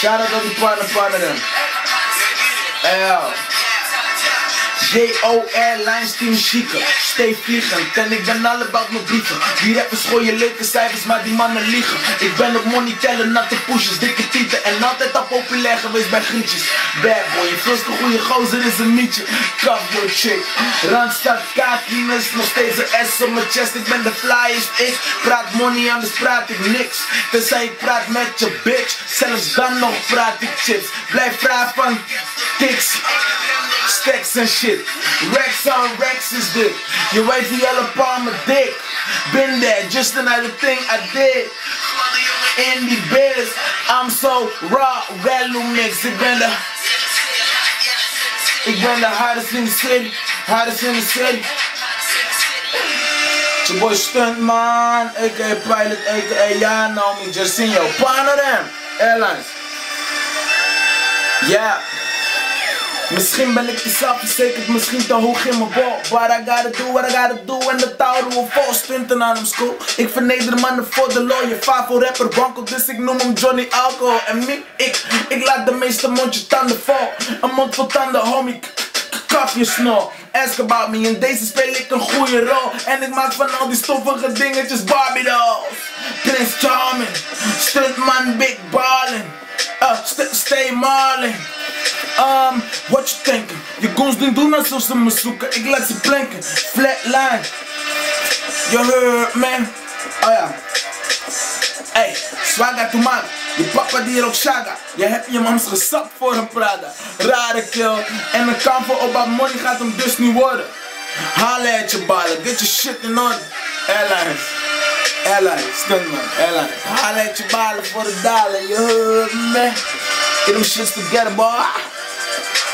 Shout out to the partner, partner them. L. J.O.R. Lines Team Chique, stay vliegend en ik ben all about mijn brieven. Die rappers gooien leuke cijfers, maar die mannen liegen. Ik ben op money tellen, natte pushes, dikke tieten. En altijd al populair geweest bij grietjes. Bad boy, je veel te goede gozer is een mietje. Cuff your chick, Randstad Kakinus, nog steeds een S op mijn chest. Ik ben de flyest, ik praat money, anders praat ik niks. Tenzij ik praat met je bitch, zelfs dan nog praat ik chips. Blijf vrij van kicks stacks and shit. Rex on Rex is dit. Je weet wie alle palmen dik. Been there, just another thing I did. In the biz, I'm so raw, value mix. Ik ben de. Ik ben de hardest in the city, hardest in the city. Your boy Stuntman, aka Pilot, aka y'all know me, Jacinho. Partner them, Airlines. Yeah. Misschien ben ik te zelfverzekerd, misschien te hoog in mijn bol. But I gotta do what I gotta do en de touwen we vol stunten aan hem school. Ik verneder mannen voor de law, je favo rapper wankel, dus ik noem hem Johnny Alcohol. En me, ik, ik laat de meeste mondjes tanden vol. Een mond vol tanden, homie, kaf je snor. Ask about me, in deze speel ik een goede rol. En ik maak van al die stoffige dingetjes Barbie dolls. Prince Charming, stuntman Big Ballin'. Uh, st stay Marlin. Um, what you thinking? Je goons doen doen alsof ze me zoeken, ik laat ze blinken. Flatline. You heard man? Oh ja. Hey, swaga to man. Je papa die er ook shaga. Je hebt je mams gesapt voor een Prada. Rare kill. En een kamper op haar money gaat hem dus niet worden. Haal uit je ballen, get your shit in order. Airlines. Airlines, stuntman, airlines. Haal uit je ballen voor de dalen, you heard me? Get them shits together, boy.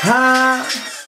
Ha!